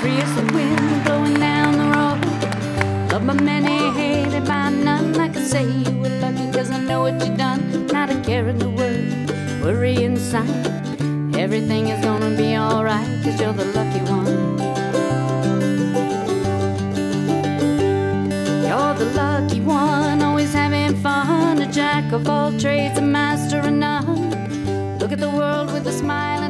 free as the wind blowing down the road. Love by many, hated by none. I can say you were lucky, cause I know what you done. Not a care in the world, worry inside. Everything is gonna be alright, cause you're the lucky one. You're the lucky one, always having fun. A jack of all trades, a master of none. Look at the world with a smile